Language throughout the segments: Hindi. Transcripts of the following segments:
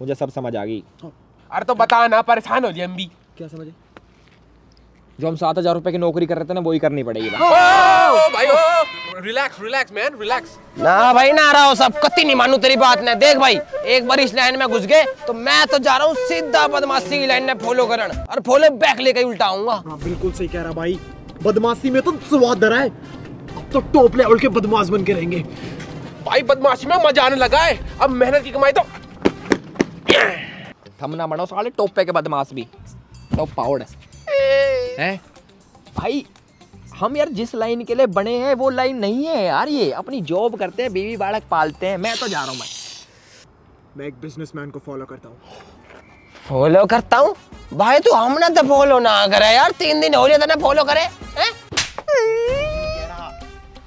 मुझे सब समझ आ गई। अरे तो बता ना परेशान हो जाए हम भी क्या समझे? जो हम सात हज़ार रुपए की नौकरी कर रहे थे ना वही करनी पड़ेगी भाई भाई oh relax relax man relax. ना भाई ना रहा हो सब। कति नहीं मानू तेरी बात ने। देख भाई एक बार इस लाइन में घुस गए तो मैं तो जा रहा हूँ सीधा बदमाशी की लाइन में फॉलो करन। और फॉलो बैक लेके उल्टा आऊँगा हाँ बिल्कुल सही कह रहा भाई। बदमाशी में तो स्वाद धरा है। अब तो टॉप लेवल के बदमाश बन के रहेंगे। भाई बदमाशी में मज़ा आने लगा है। अब मेहनत की कमाई तो हम ना बनो साले टोपे के बदमाश भी। टॉप पाउड है? भाई हम यार जिस लाइन के लिए बने हैं वो लाइन नहीं है यार ये। अपनी जॉब करते हैं बीवी बालक पालते हैं। मैं तो जा रहा हूँ भाई। मैं एक बिजनेसमैन को फॉलो करता हूँ। फॉलो करता हूँ? भाई तू हमने तो फॉलो ना करे यार। तीन दिन हो गए तने फॉलो करे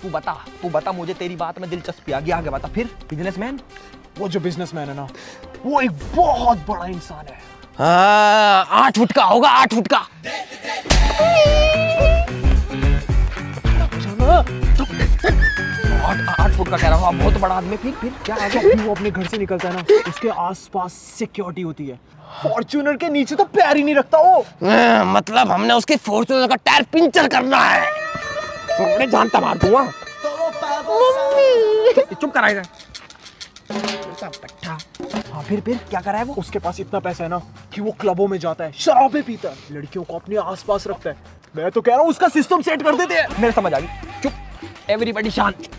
तू बता तू बता मुझे तेरी बात में दिलचस्पी आ गई। आगे बता फिर। बिजनेसमैन वो जो बिजनेसमैन है ना वो एक बहुत बड़ा इंसान है। हाँ, आठ फुट का होगा आठ फुट का आठ आठ फुट का कह रहा हूँ आप बहुत बड़ा आदमी फिर फिर क्या गया वो अपने घर से निकलता है ना उसके आसपास सिक्योरिटी होती है। फॉर्च्यूनर के नीचे तो पैर ही नहीं रखता वो। हाँ, मतलब हमने उसके फॉर्च्यूनर का टायर पिंचर करना है। तो मैं जानता मार दूँगा चुप करा इधर हाँ फिर फिर, क्या करा है वो? उसके पास इतना पैसा है ना कि वो क्लबों में जाता है, शराबे पीता है। लड़कियों को अपने आसपास रखता है। मैं तो कह रहा हूँ, उसका सिस्टम सेट कर देते हैं। मेरे समझ आ गई। चुप। एवरीबॉडी शांत।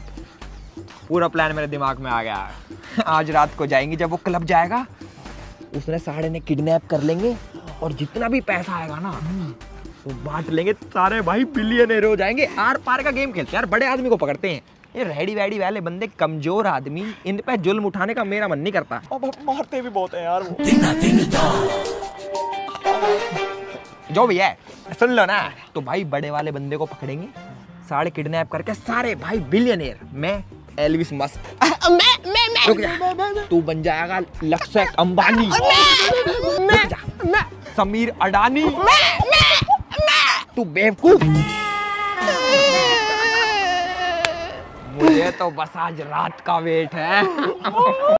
पूरा प्लान मेरे दिमाग में आ गया। आज रात को जाएँगे जब वो क्लब जाएगा। उसने साढ़े ने किडनैप कर लेंगे और जितना भी पैसा आएगा ना, वो बांट लेंगे। सारे भाई बिलियनर हो जाएँगे। आर पार का गेम खेलते हैं। यार, बड़े आदमी को पकड़ते हैं। ये रेडी वैडी वाले बंदे कमज़ोर आदमी इन पे जुल्म उठाने का मेरा मन नहीं करता। अब मारते भी बहुत है यार वो। जो। भी है सुन लो ना। तो भाई बड़े वाले बंदे को पकड़ेंगे सारे किडनैप करके सारे भाई बिलियनर मैं एलविस मस्क मैं मैं मैं। रुक जा। तू बन जाएगा लक्ष्य अंबानी रुक जा। समीर अडानी। तू बेवकूफ़। तो बस आज रात का वेट है।